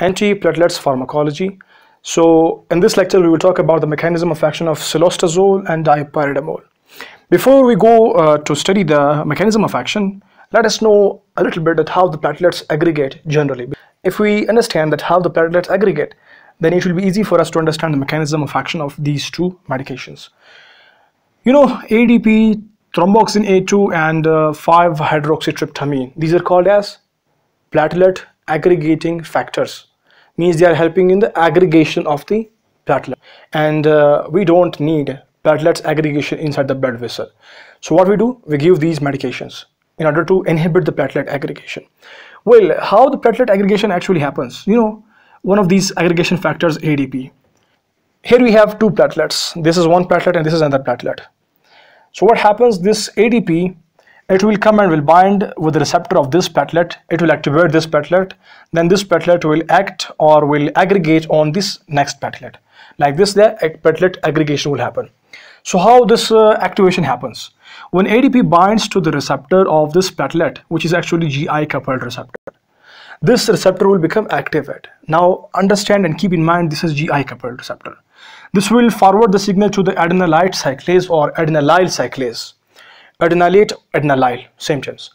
antiplatelets pharmacology. So in this lecture we will talk about the mechanism of action of cilostazol and dipyridamole. Before we go uh, to study the mechanism of action, let us know a little bit that how the platelets aggregate generally. If we understand that how the platelets aggregate, then it will be easy for us to understand the mechanism of action of these two medications. You know, ADP, thromboxane A2 and uh, 5-hydroxytryptamine, these are called as platelet aggregating factors means they are helping in the aggregation of the platelet. And uh, we don't need platelets aggregation inside the blood vessel. So what we do we give these medications in order to inhibit the platelet aggregation. Well how the platelet aggregation actually happens? You know one of these aggregation factors ADP here we have two platelets. This is one platelet and this is another platelet. So what happens this ADP it will come and will bind with the receptor of this platelet. It will activate this platelet. Then this platelet will act or will aggregate on this next platelet. Like this the platelet aggregation will happen. So how this uh, activation happens? When ADP binds to the receptor of this platelet which is actually GI coupled receptor this receptor will become activated now understand and keep in mind this is GI coupled receptor. This will forward the signal to the adenylate cyclase or adenylyl cyclase adenylate, adenylyl, same terms.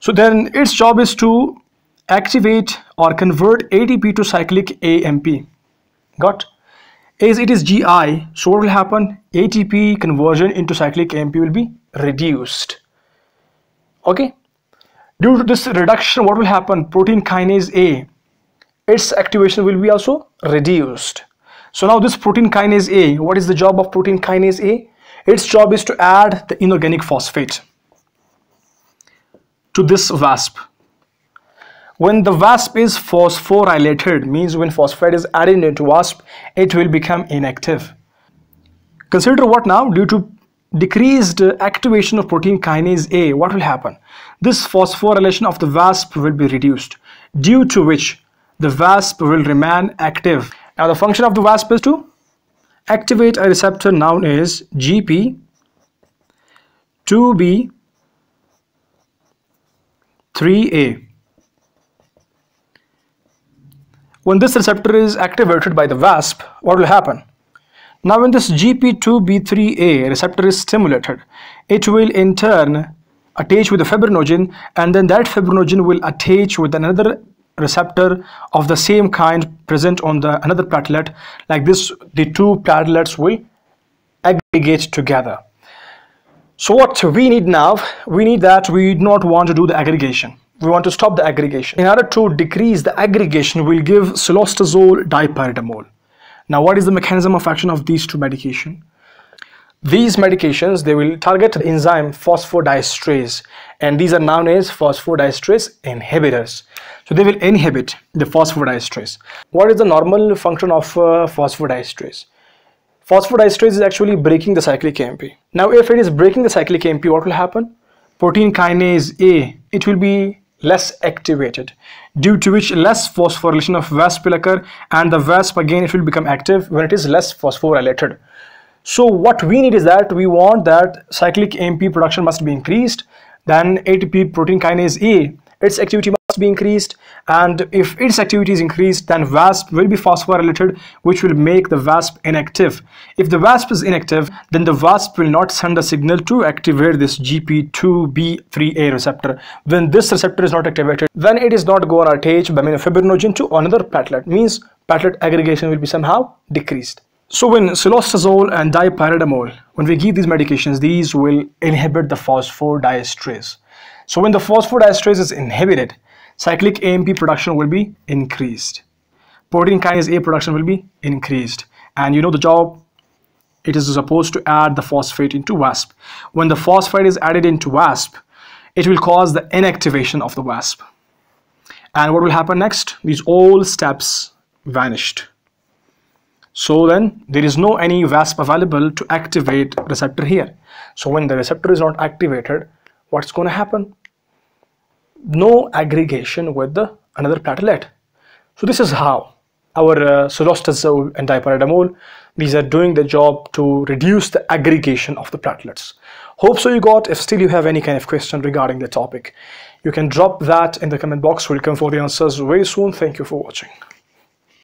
So then its job is to activate or convert ATP to cyclic AMP. Got? As it is GI, so what will happen? ATP conversion into cyclic AMP will be reduced. Okay? Due to this reduction, what will happen? Protein kinase A, its activation will be also reduced. So now this protein kinase A, what is the job of protein kinase A? Its job is to add the inorganic phosphate to this VASP. When the VASP is phosphorylated, means when phosphate is added into VASP, it will become inactive. Consider what now? Due to decreased activation of protein kinase A, what will happen? This phosphorylation of the VASP will be reduced, due to which the VASP will remain active. Now the function of the VASP is to activate a receptor known as GP2B3A. When this receptor is activated by the VASP, what will happen? Now when this GP2B3A receptor is stimulated, it will in turn attach with the fibrinogen and then that fibrinogen will attach with another receptor of the same kind present on the another platelet like this the two platelets will aggregate together. So what we need now we need that we do not want to do the aggregation. We want to stop the aggregation. In order to decrease the aggregation we'll give cilostazol dipyridamole. Now what is the mechanism of action of these two medication these medications, they will target the enzyme phosphodiesterase and these are known as phosphodiesterase inhibitors. So they will inhibit the phosphodiesterase. What is the normal function of uh, phosphodiesterase? Phosphodiesterase is actually breaking the cyclic AMP. Now if it is breaking the cyclic AMP, what will happen? Protein kinase A, it will be less activated due to which less phosphorylation of VASP will occur and the VASP again it will become active when it is less phosphorylated. So what we need is that we want that cyclic AMP production must be increased, then ATP protein kinase A, its activity must be increased, and if its activity is increased, then VASP will be phosphorylated, which will make the VASP inactive. If the VASP is inactive, then the VASP will not send a signal to activate this GP2B3A receptor. When this receptor is not activated, then it is not going to attach fibrinogen to another platelet, means platelet aggregation will be somehow decreased. So when cilostazol and dipyridamole, when we give these medications, these will inhibit the phosphodiesterase. So when the phosphodiesterase is inhibited, cyclic AMP production will be increased. Protein kinase A production will be increased. And you know the job, it is supposed to add the phosphate into VASP. When the phosphate is added into VASP, it will cause the inactivation of the VASP. And what will happen next? These all steps vanished. So then there is no any VASP available to activate receptor here. So when the receptor is not activated, what's going to happen? No aggregation with the another platelet. So this is how our uh, cilostazol and dipyridamole, these are doing the job to reduce the aggregation of the platelets. Hope so you got. If still you have any kind of question regarding the topic, you can drop that in the comment box. We'll come for the answers very soon. Thank you for watching.